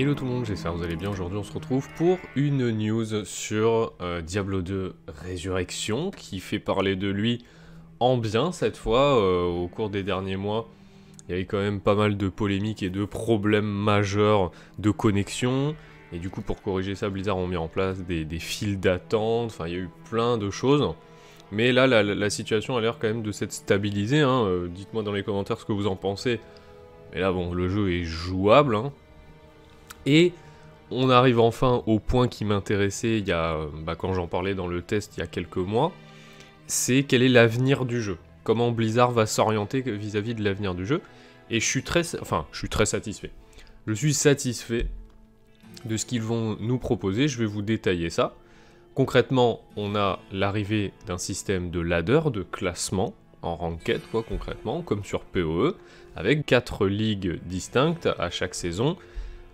Hello tout le monde, j'espère que vous allez bien. Aujourd'hui, on se retrouve pour une news sur euh, Diablo 2 Résurrection qui fait parler de lui en bien cette fois. Euh, au cours des derniers mois, il y avait quand même pas mal de polémiques et de problèmes majeurs de connexion. Et du coup, pour corriger ça, Blizzard ont mis en place des, files d'attente. Enfin, il y a eu plein de choses. Mais là, la, situation a l'air quand même de s'être stabilisée. Hein. Euh, dites-moi dans les commentaires ce que vous en pensez. Mais là, bon, le jeu est jouable. Hein. Et on arrive enfin au point qui m'intéressait il y a, euh, bah, quand j'en parlais dans le test il y a quelques mois. C'est quel est l'avenir du jeu. Comment Blizzard va s'orienter vis-à-vis de l'avenir du jeu. Et je suis très, je suis très satisfait. Je suis satisfait de ce qu'ils vont nous proposer. Je vais vous détailler ça. Concrètement, on a l'arrivée d'un système de ladder, de classement en ranked, quoi, concrètement, comme sur PoE, avec 4 ligues distinctes à chaque saison.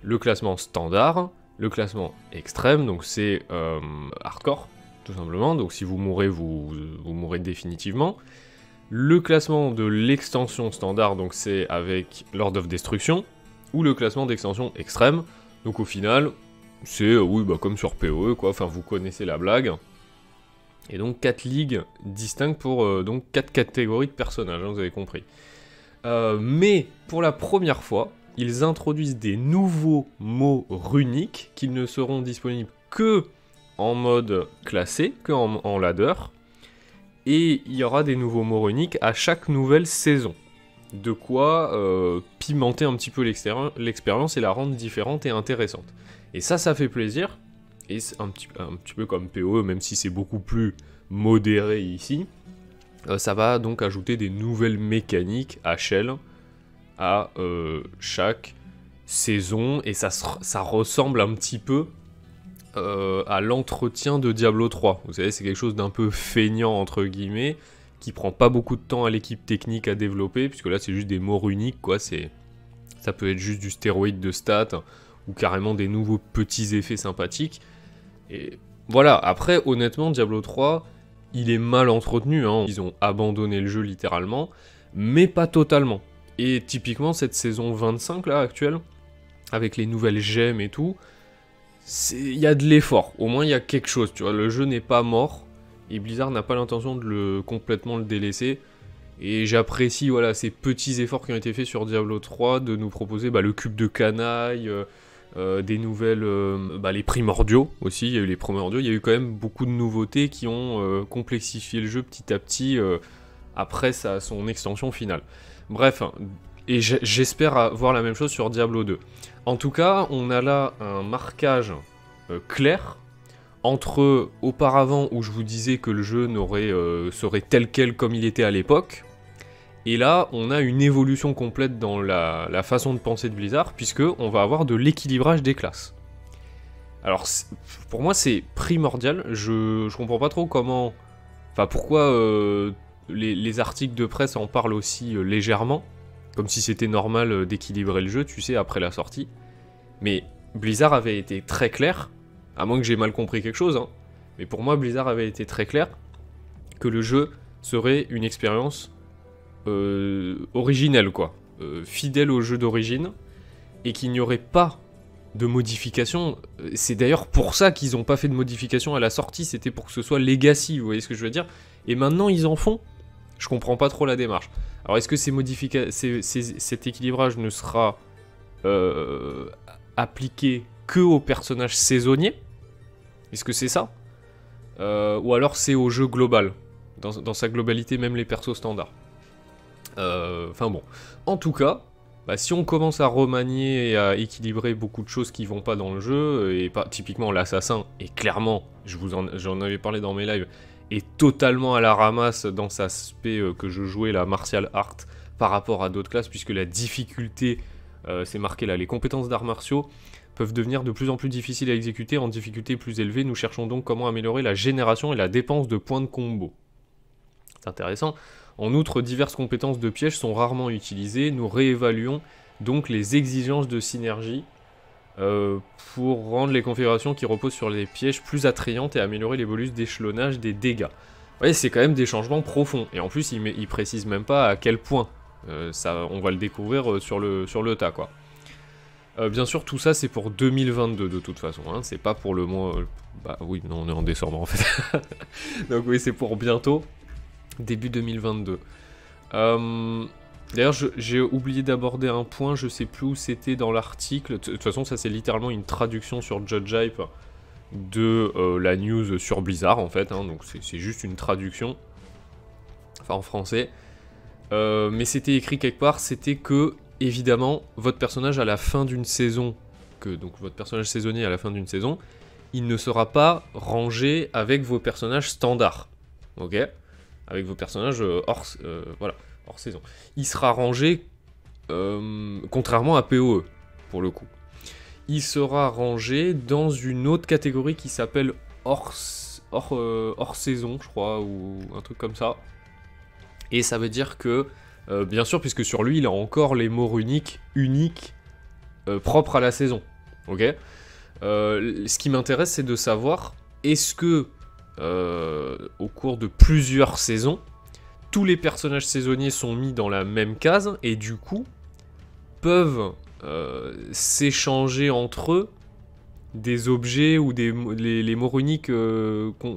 Le classement standard, le classement extrême, donc c'est euh, hardcore, tout simplement. Donc si vous mourrez, vous, mourrez définitivement. Le classement de l'extension standard, donc c'est avec Lord of Destruction, ou le classement d'extension extrême, donc au final, c'est, euh, oui, bah, comme sur PoE, quoi, enfin vous connaissez la blague. Et donc 4 ligues distinctes pour euh, donc 4 catégories de personnages, hein, vous avez compris. Mais pour la première fois, ils introduisent des nouveaux mots runiques qui ne seront disponibles que en mode classé, que en ladder. Et il y aura des nouveaux mots runiques à chaque nouvelle saison de quoi euh, pimenter un petit peu l'expérience et la rendre différente et intéressante. Et ça, ça fait plaisir. Et un petit, un petit peu comme PoE, même si c'est beaucoup plus modéré ici. Euh, ça va donc ajouter des nouvelles mécaniques à à euh, chaque saison. Et ça, ça ressemble un petit peu à l'entretien de Diablo 3. Vous savez, c'est quelque chose d'un peu feignant, entre guillemets qui prend pas beaucoup de temps à l'équipe technique à développer, puisque là c'est juste des morts uniques, quoi. C'est, ça peut être juste du stéroïde de stats ou carrément des nouveaux petits effets sympathiques. Et voilà. Après, honnêtement, Diablo 3, il est mal entretenu. Hein. Ils ont abandonné le jeu littéralement, mais pas totalement. Et typiquement cette saison 25 là actuelle, avec les nouvelles gemmes et tout, il y a de l'effort. Au moins il y a quelque chose. Tu vois, le jeu n'est pas mort et Blizzard n'a pas l'intention de le complètement le délaisser. Et j'apprécie voilà, ces petits efforts qui ont été faits sur Diablo 3 de nous proposer bah, le cube de canaille, euh, euh, des nouvelles, euh, bah, les primordiaux aussi, il y a eu les primordiaux, il y a eu quand même beaucoup de nouveautés qui ont complexifié le jeu petit à petit après sa, son extension finale. Bref, et j'espère voir la même chose sur Diablo 2. En tout cas, on a là un marquage clair entre auparavant où je vous disais que le jeu euh, serait tel quel comme il était à l'époque, et là on a une évolution complète dans la, façon de penser de Blizzard, puisque on va avoir de l'équilibrage des classes. Alors pour moi c'est primordial, je, je comprends pas trop comment... Enfin pourquoi euh, les, articles de presse en parlent aussi euh, légèrement, comme si c'était normal d'équilibrer le jeu, tu sais, après la sortie. Mais Blizzard avait été très clair à moins que j'ai mal compris quelque chose, hein. mais pour moi Blizzard avait été très clair que le jeu serait une expérience euh, originelle, quoi, euh, fidèle au jeu d'origine, et qu'il n'y aurait pas de modifications. C'est d'ailleurs pour ça qu'ils n'ont pas fait de modifications à la sortie, c'était pour que ce soit legacy, vous voyez ce que je veux dire Et maintenant ils en font. Je comprends pas trop la démarche. Alors est-ce que ces cet équilibrage ne sera euh, appliqué que aux personnages saisonniers? Est-ce que c'est ça? Euh, Ou alors c'est au jeu global, dans, sa globalité, même les persos standards. Euh, enfin bon. En tout cas, bah, si on commence à remanier et à équilibrer beaucoup de choses qui vont pas dans le jeu, et pas, typiquement l'assassin est clairement, j'en avais parlé dans mes lives, est totalement à la ramasse dans cet aspect euh, que je jouais, la martial art, par rapport à d'autres classes, puisque la difficulté, c'est marqué là, les compétences d'arts martiaux, peuvent devenir de plus en plus difficiles à exécuter en difficulté plus élevée. Nous cherchons donc comment améliorer la génération et la dépense de points de combo. C'est intéressant. En outre, diverses compétences de pièges sont rarement utilisées. Nous réévaluons donc les exigences de synergie euh, pour rendre les configurations qui reposent sur les pièges plus attrayantes et améliorer les bonus d'échelonnage des dégâts. Vous voyez, c'est quand même des changements profonds. Et en plus, il, ne précise même pas à quel point. Euh, ça, on va le découvrir euh, sur le, sur le tas, quoi. Bien sûr, tout ça c'est pour 2022 de toute façon. Hein. C'est pas pour le mois. Bah oui, non, on est en décembre en fait. Donc oui, c'est pour bientôt, début 2022. Euh, d'ailleurs, j'ai oublié d'aborder un point, je sais plus où c'était dans l'article. De toute façon, ça c'est littéralement une traduction sur Judge Hype de euh, la news sur Blizzard en fait. Hein. donc c'est juste une traduction. Enfin en français. mais c'était écrit quelque part, c'était que évidemment, votre personnage à la fin d'une saison, que donc votre personnage saisonnier à la fin d'une saison, il ne sera pas rangé avec vos personnages standards. Ok? Avec vos personnages euh, hors, euh, voilà, hors saison. Il sera rangé euh, contrairement à PoE, pour le coup. Il sera rangé dans une autre catégorie qui s'appelle hors, hors, saison, je crois, ou un truc comme ça. Et ça veut dire que euh, bien sûr, puisque sur lui, il a encore les mots runiques uniques euh, propres à la saison. Ok? Euh, Ce qui m'intéresse, c'est de savoir est-ce que au cours de plusieurs saisons, tous les personnages saisonniers sont mis dans la même case et du coup peuvent s'échanger entre eux des objets ou des les, mots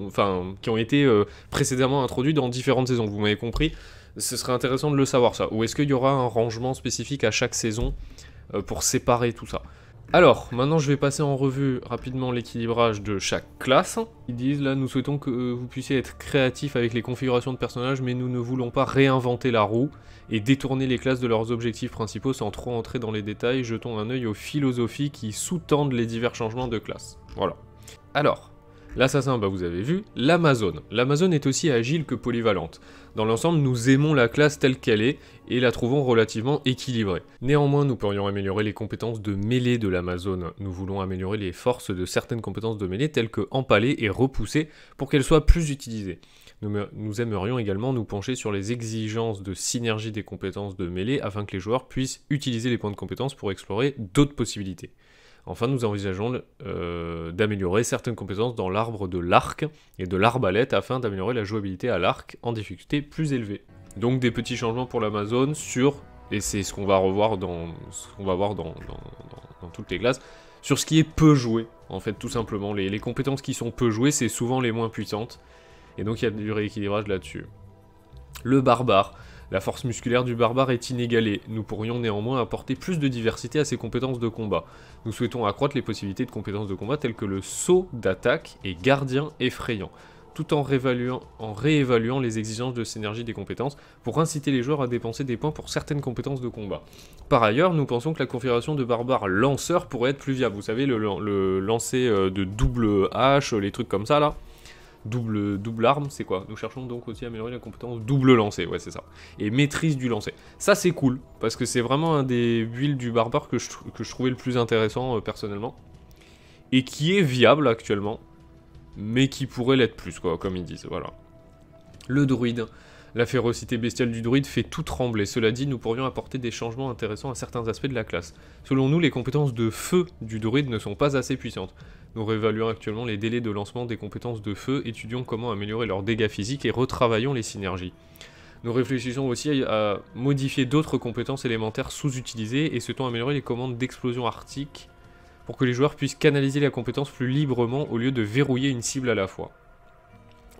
enfin, qui ont été précédemment introduits dans différentes saisons. Vous m'avez compris ce serait intéressant de le savoir ça. Ou est-ce qu'il y aura un rangement spécifique à chaque saison euh, pour séparer tout ça? Alors, maintenant je vais passer en revue rapidement l'équilibrage de chaque classe. Ils disent là, nous souhaitons que vous puissiez être créatif avec les configurations de personnages, mais nous ne voulons pas réinventer la roue et détourner les classes de leurs objectifs principaux sans trop entrer dans les détails. Jetons un œil aux philosophies qui sous-tendent les divers changements de classe. Voilà. Alors, L'assassin, bah vous avez vu. L'Amazone. L'Amazone est aussi agile que polyvalente. Dans l'ensemble, nous aimons la classe telle qu'elle est et la trouvons relativement équilibrée. Néanmoins, nous pourrions améliorer les compétences de mêlée de l'Amazone. Nous voulons améliorer les forces de certaines compétences de mêlée telles que empaler et repousser pour qu'elles soient plus utilisées. Nous, nous, aimerions également nous pencher sur les exigences de synergie des compétences de mêlée afin que les joueurs puissent utiliser les points de compétences pour explorer d'autres possibilités. Enfin, nous envisageons euh, d'améliorer certaines compétences dans l'arbre de l'arc et de l'arbalète afin d'améliorer la jouabilité à l'arc en difficulté plus élevée. Donc des petits changements pour l'Amazon sur, et c'est ce qu'on va revoir dans, ce qu'on va voir dans, toutes les classes, sur ce qui est peu joué, en fait, tout simplement. Les, les compétences qui sont peu jouées, c'est souvent les moins puissantes, et donc il y a du rééquilibrage là-dessus. Le barbare. La force musculaire du barbare est inégalée, nous pourrions néanmoins apporter plus de diversité à ses compétences de combat. Nous souhaitons accroître les possibilités de compétences de combat telles que le saut d'attaque et gardien effrayant, tout en, réévaluant les exigences de synergie des compétences pour inciter les joueurs à dépenser des points pour certaines compétences de combat. Par ailleurs, nous pensons que la configuration de barbare lanceur pourrait être plus viable. Vous savez, le, le lancer euh, de double hache, les trucs comme ça là double, double arme, c'est quoi Nous cherchons donc aussi à améliorer la compétence double lancer, ouais c'est ça. Et maîtrise du lancer. Ça c'est cool, parce que c'est vraiment un des builds du barbare que je, que je trouvais le plus intéressant euh, personnellement. Et qui est viable actuellement, mais qui pourrait l'être plus, quoi, comme ils disent, voilà. Le druide. La férocité bestiale du druide fait tout trembler. Cela dit, nous pourrions apporter des changements intéressants à certains aspects de la classe. Selon nous, les compétences de feu du druide ne sont pas assez puissantes. Nous réévaluons actuellement les délais de lancement des compétences de feu, étudions comment améliorer leurs dégâts physiques et retravaillons les synergies. Nous réfléchissons aussi à modifier d'autres compétences élémentaires sous-utilisées et souhaitons améliorer les commandes d'explosion arctique pour que les joueurs puissent canaliser la compétence plus librement au lieu de verrouiller une cible à la fois.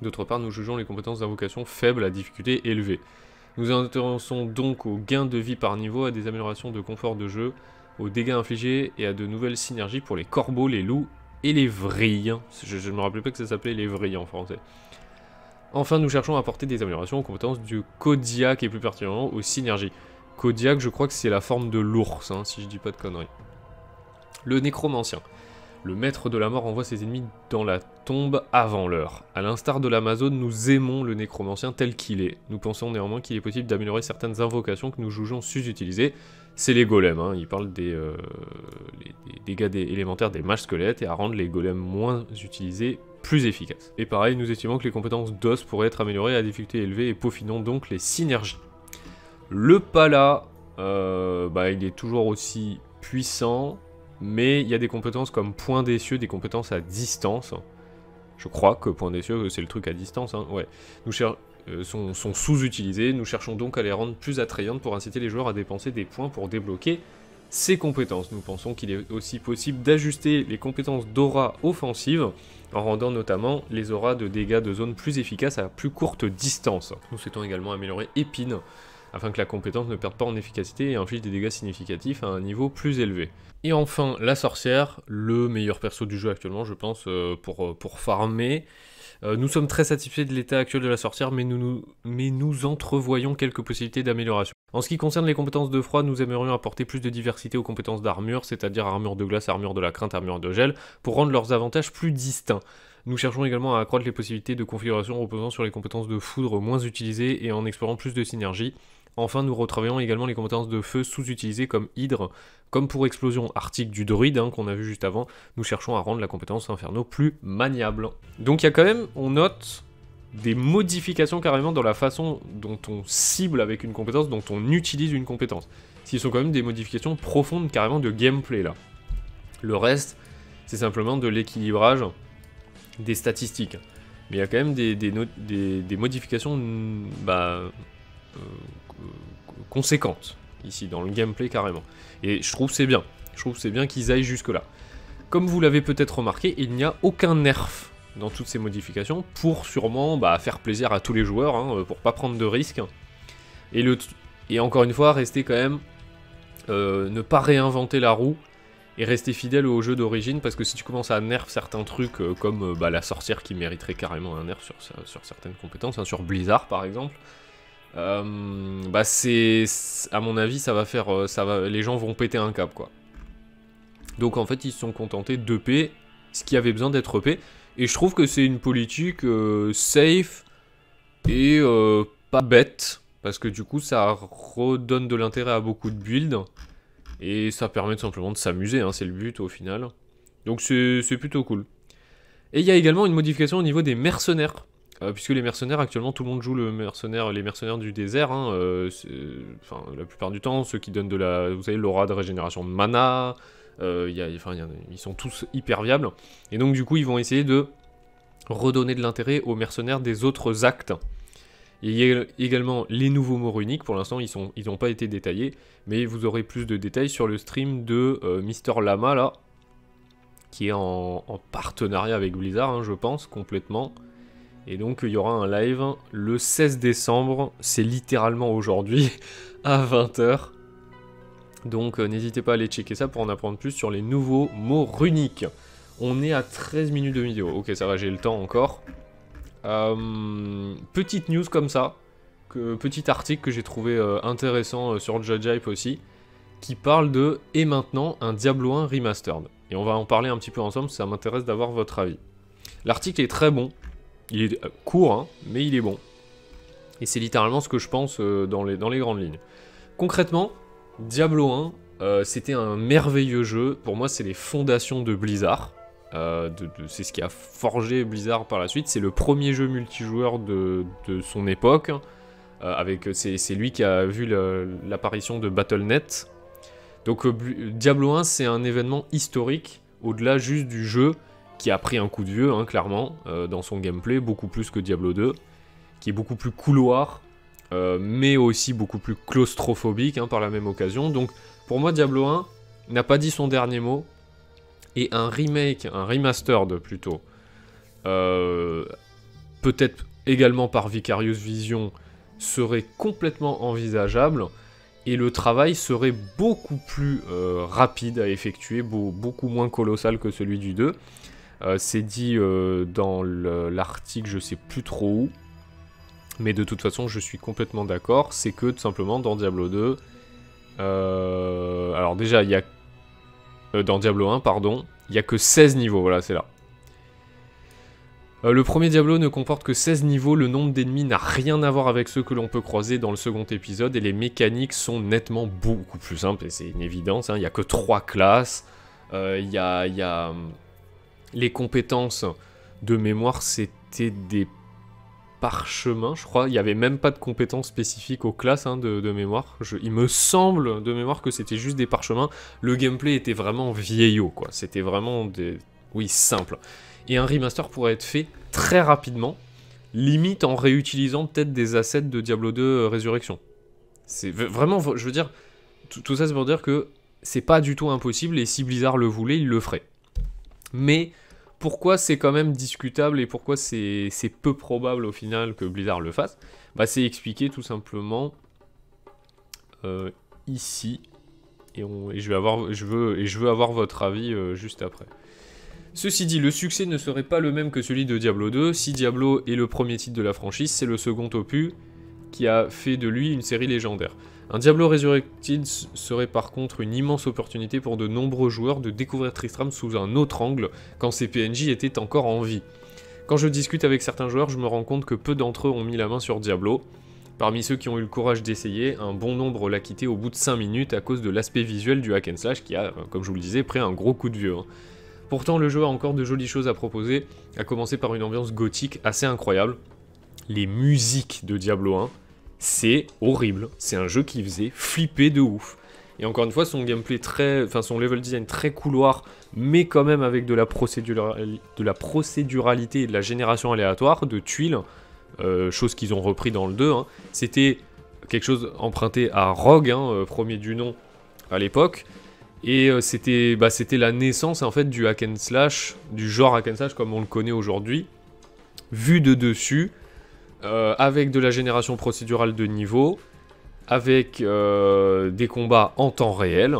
D'autre part, nous jugeons les compétences d'invocation faibles à difficulté élevée. Nous intéressons donc aux gains de vie par niveau, à des améliorations de confort de jeu, aux dégâts infligés et à de nouvelles synergies pour les corbeaux, les loups et les vrilles. Je ne me rappelais pas que ça s'appelait les vrilles en français. Enfin, nous cherchons à apporter des améliorations aux compétences du Kodiak et plus particulièrement aux synergies. Kodiak, je crois que c'est la forme de l'ours, hein, si je dis pas de conneries. Le nécromancien. Le maître de la mort envoie ses ennemis dans la tombe avant l'heure. A l'instar de l'Amazone, nous aimons le nécromancien tel qu'il est. Nous pensons néanmoins qu'il est possible d'améliorer certaines invocations que nous jugeons sous-utilisées. C'est les golems, hein. il parle des, euh, dégâts élémentaires des mages squelettes et à rendre les golems moins utilisés plus efficaces. Et pareil, nous estimons que les compétences d'os pourraient être améliorées à difficulté élevée et peaufinons donc les synergies. Le pala, euh, bah, il est toujours aussi puissant, mais il y a des compétences comme point des cieux, des compétences à distance. Je crois que point des cieux, c'est le truc à distance. Hein. Ouais. Nous euh, sont, sous-utilisés. Nous cherchons donc à les rendre plus attrayantes pour inciter les joueurs à dépenser des points pour débloquer ses compétences. Nous pensons qu'il est aussi possible d'ajuster les compétences d'aura offensive en rendant notamment les auras de dégâts de zone plus efficaces à plus courte distance. Nous souhaitons également améliorer Épine afin que la compétence ne perde pas en efficacité et inflige des dégâts significatifs à un niveau plus élevé. Et enfin, la sorcière, le meilleur perso du jeu actuellement, je pense, euh, pour, euh, pour farmer. Euh, nous sommes très satisfaits de l'état actuel de la sorcière, mais nous, nous, mais nous entrevoyons quelques possibilités d'amélioration. En ce qui concerne les compétences de froid, nous aimerions apporter plus de diversité aux compétences d'armure, c'est-à-dire armure de glace, armure de la crainte, armure de gel, pour rendre leurs avantages plus distincts. Nous cherchons également à accroître les possibilités de configuration reposant sur les compétences de foudre moins utilisées et en explorant plus de synergie. Enfin, nous retravaillons également les compétences de feu sous-utilisées comme hydre, comme pour explosion arctique du druide hein, qu'on a vu juste avant. Nous cherchons à rendre la compétence inferno plus maniable. Donc il y a quand même, on note des modifications carrément dans la façon dont on cible avec une compétence, dont on utilise une compétence. S'ils sont quand même des modifications profondes carrément de gameplay là. Le reste, c'est simplement de l'équilibrage des statistiques. Mais il y a quand même des, des, modifications bah, euh, conséquentes ici dans le gameplay carrément. Et je trouve c'est bien. Je trouve c'est bien qu'ils aillent jusque là. Comme vous l'avez peut-être remarqué, il n'y a aucun nerf dans toutes ces modifications pour sûrement bah, faire plaisir à tous les joueurs, hein, pour pas prendre de risques. Et, le et encore une fois, rester quand même, euh, ne pas réinventer la roue et rester fidèle au jeu d'origine parce que si tu commences à nerf certains trucs euh, comme euh, bah, la sorcière qui mériterait carrément un nerf sur, sur certaines compétences, hein, sur Blizzard par exemple, bah c'est à mon avis ça va faire ça va les gens vont péter un cap quoi. Donc en fait ils se sont contentés d'EP ce qui avait besoin d'être EP et je trouve que c'est une politique euh, safe et euh, pas bête. Parce que du coup, ça redonne de l'intérêt à beaucoup de builds. Et ça permet tout simplement de s'amuser, hein, c'est le but au final. Donc c'est plutôt cool. Et il y a également une modification au niveau des mercenaires. Euh, puisque les mercenaires, actuellement, tout le monde joue les mercenaires du désert. Hein, enfin, la plupart du temps, ceux qui donnent de la, vous savez, l'aura de régénération de mana, euh, ils sont tous hyper viables. Et donc du coup, ils vont essayer de redonner de l'intérêt aux mercenaires des autres actes. Il y a également les nouveaux mots runiques, pour l'instant ils n'ont pas été détaillés, mais vous aurez plus de détails sur le stream de euh, Mister Lama là, qui est en, partenariat avec Blizzard, hein, je pense, complètement. Et donc il y aura un live le 16 décembre, c'est littéralement aujourd'hui, à 20h. Donc euh, n'hésitez pas à aller checker ça pour en apprendre plus sur les nouveaux mots runiques. On est à 13 minutes de vidéo. Ok, ça va, j'ai le temps encore. Euh, petite news comme ça. Que, petit article que j'ai trouvé euh, intéressant sur Judge aussi. Qui parle de Et maintenant un Diablo 1 remastered. Et on va en parler un petit peu ensemble, ça m'intéresse d'avoir votre avis. L'article est très bon. Il est court, hein, mais il est bon. Et c'est littéralement ce que je pense dans, les, dans les grandes lignes. Concrètement, Diablo 1, euh, c'était un merveilleux jeu. Pour moi, c'est les fondations de Blizzard. Euh, c'est ce qui a forgé Blizzard par la suite. C'est le premier jeu multijoueur de, son époque. Euh, c'est, lui qui a vu l'apparition de Battle.net. Donc Diablo 1, c'est un événement historique, au-delà juste du jeu, qui a pris un coup de vieux, hein, clairement, dans son gameplay, beaucoup plus que Diablo 2, qui est beaucoup plus couloir, euh, mais aussi beaucoup plus claustrophobique hein, par la même occasion. Donc pour moi, Diablo 1 n'a pas dit son dernier mot, et un remake, un remastered plutôt, euh, peut-être également par Vicarious Vision, serait complètement envisageable, et le travail serait beaucoup plus euh, rapide à effectuer, beaucoup moins colossal que celui du 2. C'est dit dans l'article, je sais plus trop où, mais de toute façon je suis complètement d'accord, c'est que tout simplement dans Diablo 2, euh, alors déjà il y a, euh, dans Diablo 1 pardon, il y a que 16 niveaux, voilà c'est là. Euh, le premier Diablo ne comporte que 16 niveaux, le nombre d'ennemis n'a rien à voir avec ceux que l'on peut croiser dans le second épisode, et les mécaniques sont nettement beaucoup plus simples, c'est une évidence, il n'y a que 3 classes, il y a les compétences de mémoire, c'était des parchemin, je crois. Il n'y avait même pas de compétences spécifiques aux classes hein, de, mémoire. il me semble de mémoire que c'était juste des parchemins. Le gameplay était vraiment vieillot, quoi. C'était vraiment des... Oui, simple. Et un remaster pourrait être fait très rapidement, limite en réutilisant peut-être des assets de Diablo 2 euh, Résurrection. C'est vraiment, je veux dire, tout, ça c'est pour dire que c'est pas du tout impossible et si Blizzard le voulait, il le ferait. Mais pourquoi c'est quand même discutable et pourquoi c'est peu probable au final que Blizzard le fasse? Bah, C'est expliqué tout simplement euh, ici. Et, je veux avoir votre avis euh, juste après. Ceci dit, le succès ne serait pas le même que celui de Diablo 2. Si Diablo est le premier titre de la franchise, c'est le second opus qui a fait de lui une série légendaire. Un Diablo Resurrected serait par contre une immense opportunité pour de nombreux joueurs de découvrir Tristram sous un autre angle quand ces PNJ étaient encore en vie. Quand je discute avec certains joueurs, je me rends compte que peu d'entre eux ont mis la main sur Diablo. Parmi ceux qui ont eu le courage d'essayer, un bon nombre l'a quitté au bout de 5 minutes à cause de l'aspect visuel du hack and slash qui a, comme je vous le disais, pris un gros coup de vieux. Hein. Pourtant, le jeu a encore de jolies choses à proposer, à commencer par une ambiance gothique assez incroyable. Les musiques de Diablo 1, c'est horrible. C'est un jeu qui faisait flipper de ouf. Et encore une fois, son gameplay très, enfin son level design très couloir, mais quand même avec de la, procéduralité et de la génération aléatoire de tuiles, euh, chose qu'ils ont repris dans le 2. Hein. C'était quelque chose emprunté à Rogue, hein, euh, premier du nom à l'époque. Et euh, c'était bah, la naissance en fait du hack and slash, du genre hack and slash comme on le connaît aujourd'hui, vu de dessus, euh, avec de la génération procédurale de niveau, avec euh, des combats en temps réel,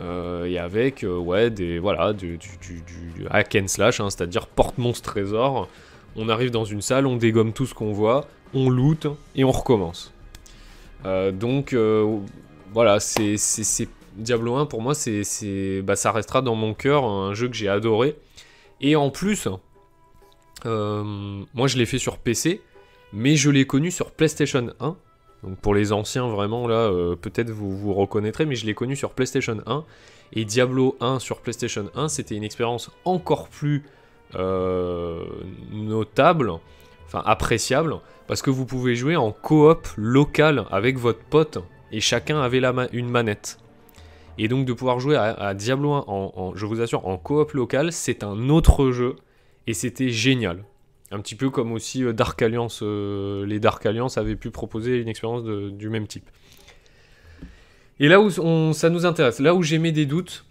euh, et avec ouais, des, voilà, du, hack and slash, hein, c'est-à-dire porte-monstre trésor. On arrive dans une salle, on dégomme tout ce qu'on voit, on loot et on recommence. donc voilà, c'est Diablo 1 pour moi, c'est bah, ça restera dans mon cœur un jeu que j'ai adoré. Et en plus, moi je l'ai fait sur PC, mais je l'ai connu sur PlayStation 1. Donc pour les anciens, vraiment, là, euh, peut-être vous vous reconnaîtrez, mais je l'ai connu sur PlayStation 1. Et Diablo 1 sur PlayStation 1, c'était une expérience encore plus euh, notable, enfin appréciable, parce que vous pouvez jouer en coop local avec votre pote, et chacun avait une manette. Et donc de pouvoir jouer à, Diablo 1 en, je vous assure, en coop local, c'est un autre jeu, et c'était génial. Un petit peu comme aussi euh, Dark Alliance, euh, les Dark Alliance avaient pu proposer une expérience du même type. Et là où ça nous intéresse, là où j'ai mis des doutes,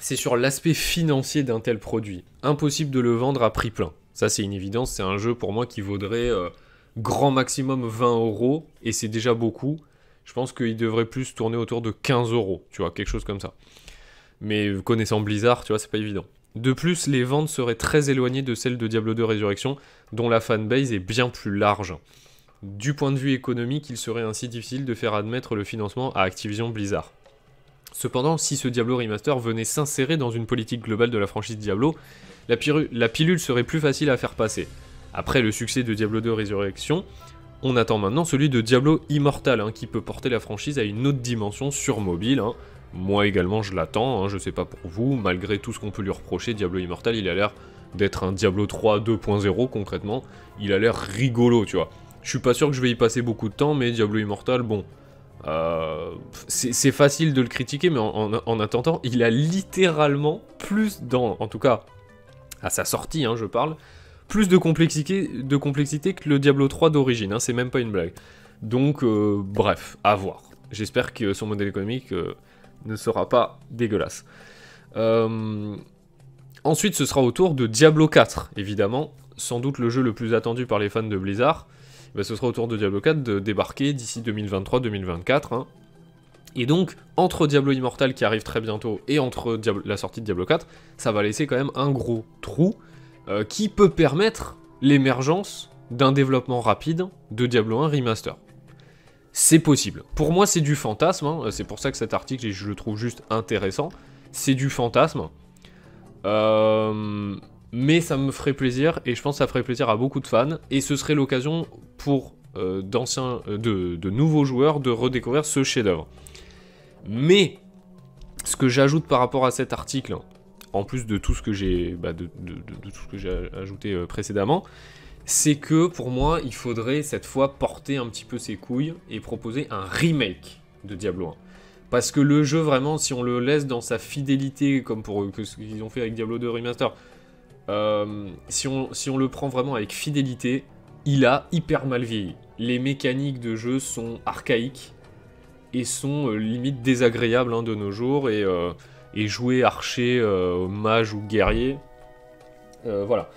c'est sur l'aspect financier d'un tel produit. Impossible de le vendre à prix plein. Ça c'est une évidence, c'est un jeu pour moi qui vaudrait euh, grand maximum 20 euros, et c'est déjà beaucoup. Je pense qu'il devrait plus tourner autour de 15 euros, tu vois, quelque chose comme ça. Mais connaissant Blizzard, tu vois, c'est pas évident. De plus, les ventes seraient très éloignées de celles de Diablo 2 Résurrection, dont la fanbase est bien plus large. Du point de vue économique, il serait ainsi difficile de faire admettre le financement à Activision Blizzard. Cependant, si ce Diablo Remaster venait s'insérer dans une politique globale de la franchise Diablo, la, pilule serait plus facile à faire passer. Après le succès de Diablo 2 Résurrection, on attend maintenant celui de Diablo Immortal, hein, qui peut porter la franchise à une autre dimension sur mobile, hein, moi également, je l'attends, hein, je sais pas pour vous, malgré tout ce qu'on peut lui reprocher, Diablo Immortal, il a l'air d'être un Diablo 3 2.0 concrètement. Il a l'air rigolo, tu vois. Je suis pas sûr que je vais y passer beaucoup de temps, mais Diablo Immortal, bon. Euh, c'est facile de le critiquer, mais en, attendant, il a littéralement plus dans, en tout cas, à sa sortie, hein, je parle, plus de complexité, de complexité que le Diablo 3 d'origine, hein, c'est même pas une blague. Donc, euh, bref, à voir. J'espère que son modèle économique euh, ne sera pas dégueulasse. Euh, ensuite, ce sera au tour de Diablo 4, évidemment. Sans doute le jeu le plus attendu par les fans de Blizzard. Eh ben, ce sera au tour de Diablo 4 de débarquer d'ici 2023-2024. Hein. Et donc, entre Diablo Immortal qui arrive très bientôt et entre la sortie de Diablo 4, ça va laisser quand même un gros trou euh, qui peut permettre l'émergence d'un développement rapide de Diablo 1 Remaster c'est possible. Pour moi, c'est du fantasme. Hein. C'est pour ça que cet article, je le trouve juste intéressant. C'est du fantasme. Euh, mais ça me ferait plaisir, et je pense que ça ferait plaisir à beaucoup de fans. Et ce serait l'occasion pour euh, d'anciens, euh, de, nouveaux joueurs de redécouvrir ce chef-d'œuvre. Mais ce que j'ajoute par rapport à cet article, en plus de tout ce que j'ai, bah, de, tout ce que j'ai ajouté précédemment, c'est que pour moi, il faudrait cette fois porter un petit peu ses couilles et proposer un remake de Diablo 1. Parce que le jeu, vraiment, si on le laisse dans sa fidélité, comme pour ce qu'ils ont fait avec Diablo 2 Remaster, euh, si, on, si on le prend vraiment avec fidélité, il a hyper mal vieilli. Les mécaniques de jeu sont archaïques. et sont limite désagréables hein, de nos jours, et, et jouer archer, mage ou guerrier, voilà.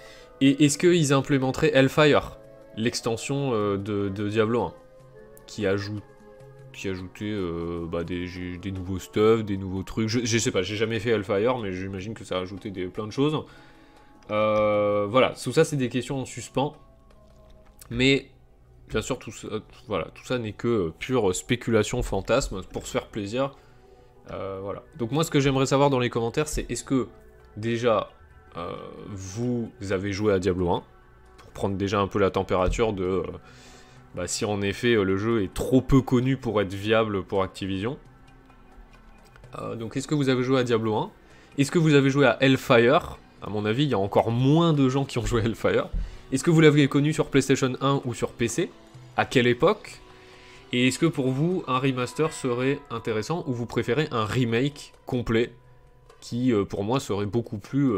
Et est-ce qu'ils implémenteraient Hellfire, l'extension de, de Diablo 1, qui ajoute ajoutait euh, bah, des, nouveaux stuff, des nouveaux trucs. Je, je sais pas, j'ai jamais fait Hellfire, mais j'imagine que ça a ajouté des, plein de choses. Euh, voilà, tout ça c'est des questions en suspens. Mais bien sûr, tout ça, voilà, ça n'est que pure spéculation, fantasme, pour se faire plaisir. Euh, voilà. Donc moi, ce que j'aimerais savoir dans les commentaires, c'est est-ce que déjà vous avez joué à Diablo 1 pour prendre déjà un peu la température de bah, si en effet euh, le jeu est trop peu connu pour être viable pour Activision. Euh, donc est-ce que vous avez joué à Diablo 1 Est-ce que vous avez joué à Hellfire? À mon avis, il y a encore moins de gens qui ont joué à Hellfire. Est-ce que vous l'avez connu sur PlayStation 1 ou sur PC À quelle époque? Et est-ce que pour vous, un remaster serait intéressant ou vous préférez un remake complet? Qui, euh, pour moi, serait beaucoup plus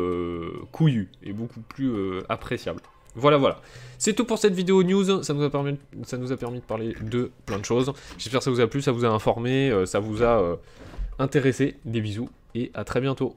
couillu et beaucoup plus appréciable voilà, voilà. C'est tout pour cette vidéo news. Ça nous, a permis, de parler de plein de choses. J'espère que ça vous a plu, ça vous a informé, euh, ça vous a euh, intéressé. Des bisous et à très bientôt.